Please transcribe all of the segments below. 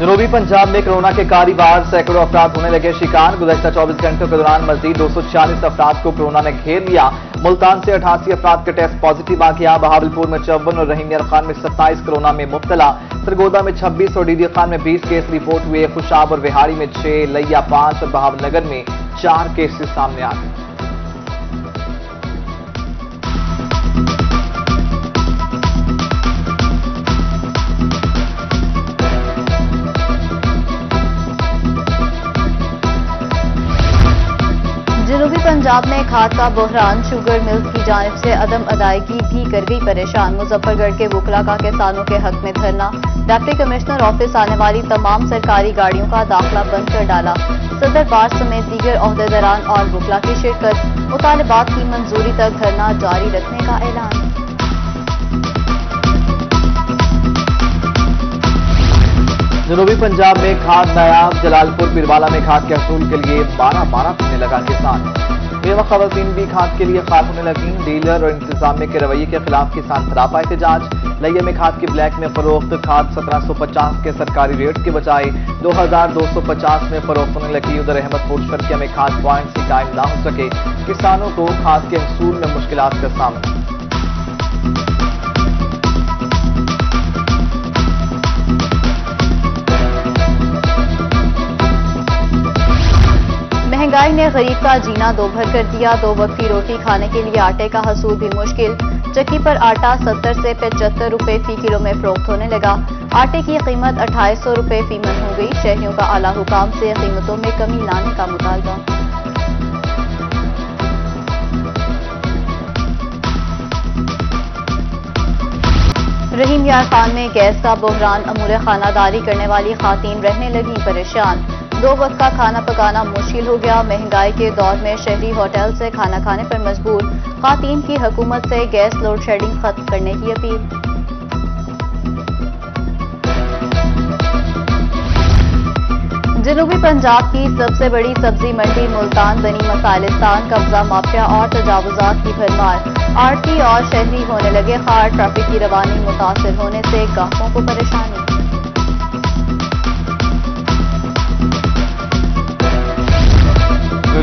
जनूबी पंजाब में कोरोना के कारी बार सैकड़ों अफराद होने लगे शिकार। गुजशत 24 घंटों के दौरान मजीद दो सौ छियालीस अफराद को कोरोना ने घेर लिया। मुल्तान से अठासी अफराद के टेस्ट पॉजिटिव आ गया। बहावलपुर में चौवन और रहीम खान में सत्ताईस, कोरोना में मुबतला। सरगोदा में छब्बीस और डीडी खान में बीस केस रिपोर्ट हुए। खुशाब और बिहारी में छह, लैया पाँच और बहावलनगर में चार केसेस सामने आ गए। जनूबी पंजाब में खाद का बहरान, शुगर मिल्स की जानब से अदम अदायगी भी कर गई परेशान। मुजफ्फरगढ़ के बुकला का किसानों के हक में धरना। डिप्टी कमिश्नर ऑफ़िस आने वाली तमाम सरकारी गाड़ियों का दाखिला बंद कर डाला। सदर बार समेत दीगर अहदेदारान और बुकला की शिरकत। मुतालबात की मंजूरी तक धरना जारी रखने का ऐलान। जनूबी पंजाब में खाद नायाब जलालपुर पिरवाला में खाद के हसूल के लिए बारह बारह पीने लगा किसान। बेवा खातन भी खाद के लिए खाद होने लगी डीलर और इंतजामिया के रवैये के खिलाफ किसान सरापा एहतजाज। लैया में खाद की ब्लैक में फरोख्त खाद 1750 के सरकारी रेट के बजाय 2250 में फरोख्त होने लगी उधर अहमदपुर, शर्किया में खाद पॉइंट से कायम ना हो सके। किसानों को खाद के हसूल में मुश्किल का सामना। महँगाई ने गरीब का जीना दोभर कर दिया। दो वक्त की रोटी खाने के लिए आटे का हसूल भी मुश्किल। चक्की पर आटा सत्तर से पचहत्तर रुपए फ़ी किलो में फरोख्त होने लगा। आटे की कीमत अट्ठाईस सौ रुपए फ़ी मन हो गई। शहरियों का आला हुकाम से कीमतों में कमी लाने का मुतालबा। रहीम यार खान में गैस का बहरान, अमूल खानादारी करने वाली खातन रहने लगी परेशान। दो वक्त का खाना पकाना मुश्किल हो गया। महँगाई के दौर में शहरी होटल से खाना खाने पर मजबूर। खातन की हुकूमत से गैस लोड शेडिंग खत्म करने की अपील। जनूबी पंजाब की सबसे बड़ी सब्ज़ी मंडी मुल्तान बनी मसालिस्तान, कब्जा माफिया और तजावजात की भरमार। आरती और शहरी होने लगे खार ट्रैफ़िक की रवानी मुतासर होने से गाहकों को परेशानी।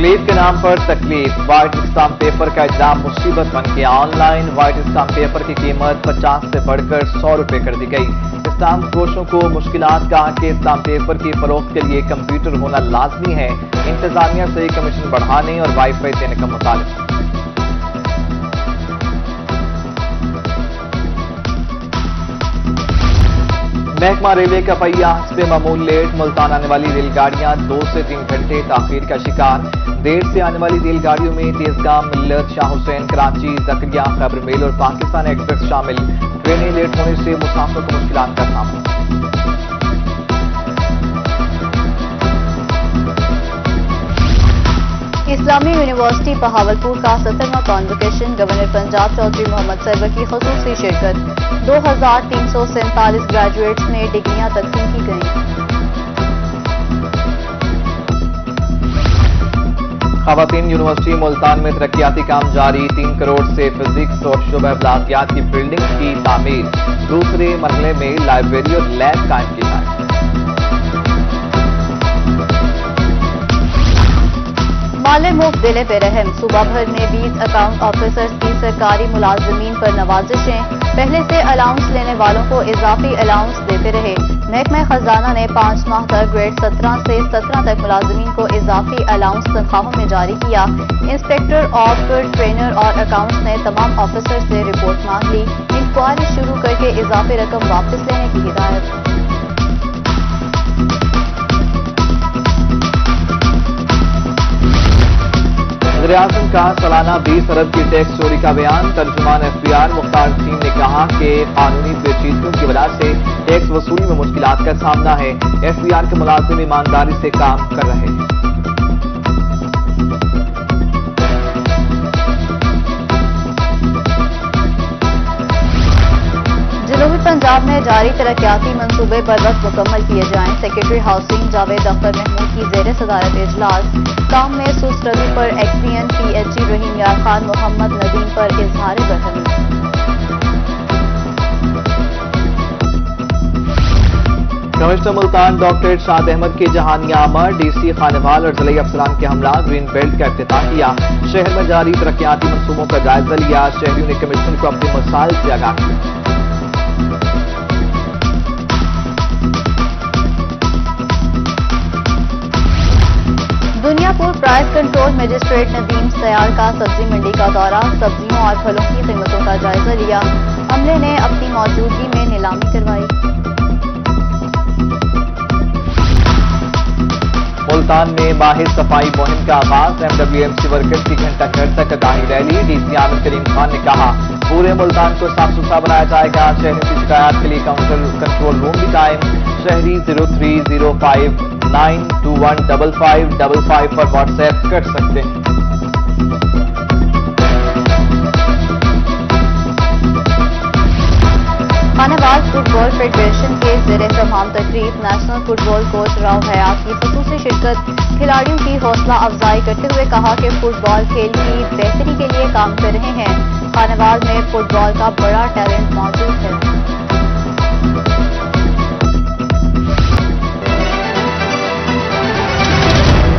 रिलीफ के नाम पर तकलीफ़ व्हाइट स्टाम्प पेपर का एग्ज़ाम मुसीबत बन गया। ऑनलाइन व्हाइट स्टाम पेपर की कीमत 50 से बढ़कर 100 रुपए कर दी गई। स्टाम कोषों को मुश्किल कहा कि स्टाम्प पेपर की फरोख्त के लिए कंप्यूटर होना लाजमी है। इंतजामिया से कमीशन बढ़ाने और वाईफाई देने का मुताबिक महकमा रेलवे का पहिया से मामूल लेट मुल्तान आने वाली रेलगाड़ियाँ दो से तीन घंटे ताखिर का शिकार। देर से आने वाली रेलगाड़ियों में तेजगाम मिल्लत शाह हुसैन, कराची, जकरिया, खबर मेल और पाकिस्तान एक्सप्रेस शामिल। ट्रेनें लेट होने से मुसाफिर को मुश्किल का सामना। इस्लामी यूनिवर्सिटी बहावलपुर का सत्रहवा कॉन्वोकेशन गवर्नर पंजाब चौधरी मोहम्मद सरवर की खसूसी शिरकत। दो हज़ार तीन सौ सैंतालीस ग्रेजुएट्स में डिग्रियाँ तकसीम की गईं। खातन यूनिवर्सिटी मुल्तान में तरक्याती काम जारी, तीन करोड़ से फिजिक्स और शुभ अबलाकियात की बिल्डिंग की तामीर। दूसरे मरहले में लाइब्रेरी और लैब कायम की। माले मुफ़्त दिले बेरहम सूबा भर में 20 अकाउंट ऑफिसर्स की सरकारी मुलाजमीन पर नवाजिशें। पहले से अलाउंस लेने वालों को इजाफी अलाउंस देते रहे। महकमा खजाना ने पाँच माह तक ग्रेड 17 से 17 तक मुलाजमीन को इजाफी अलाउंस तनख्वाहों में जारी किया। इंस्पेक्टर ऑफ़ ट्रेनर और अकाउंट्स ने तमाम ऑफिसर से रिपोर्ट मांग ली। इंक्वायरी शुरू करके इजाफी रकम वापस लेने की हिदायत। वज़ीर का सालाना 20 अरब की टैक्स चोरी का बयान, तर्जुमान एफबीआर मुख्तार सिंह ने कहा कि कानूनी पेचीदगियों की वजह से टैक्स वसूली में मुश्किल का सामना है। एफबीआर के मुलाजिम ईमानदारी से काम कर रहे हैं। पंजाब में जारी तरक्याती मनसूबे बर वक्त मुकम्मल किए जाएँ। सेक्रेटरी हाउसिंग जावेद अख्तर महमूद की जेर सदारत इजलास। काम में सुस्त रवि पर एक्सीएन पीएचई रहीम यार खान मोहम्मद नदीम पर इजहार बरहमी कमिश्नर मुल्तान, डॉक्टर शाद अहमद के अमर। डीसी खानेवाल और ज़िले अफसरान के हमला ग्रीन बेल्ट का अफ्ताह किया। शहर में जारी तरक्याती मनसूबों का जायजा लिया। शहरियों ने कमिश्नर को अपने मसाइल से आगाह किया। Price control magistrate Nadeem Sayal का सब्ज़ी मंडी का दौरा, सब्जियों और फलों की कीमतों का जायजा लिया। अमले ने अपनी मौजूदगी में नीलामी करवाई। मुल्तान में माहिर सफ़ाई मुहिम का आगाज़ एमडब्ल्यूएमसी वर्कर्स की घंटा घर तक दाही रैली, डीसी आमिर करीम खान ने कहा, पूरे मुल्तान को साफ़ सुथरा बनाया जाएगा शहरों की शिकायत के लिए काउंटर कंट्रोल रूम भी कायम। शहरी zero three zero five nine two one double five double five पर व्हाट्सएप कर सकते हैं। खानाबाद फुटबॉल फेडरेशन के जेर तमाम तकरीब national football coach Rao Hayat की खसूसी शिरकत। खिलाड़ियों की हौसला अफजाई करते हुए कहा कि फुटबॉल खेल की बेहतरी के लिए काम कर रहे हैं। खानाबाद में फुटबॉल का बड़ा टैलेंट मौजूद है।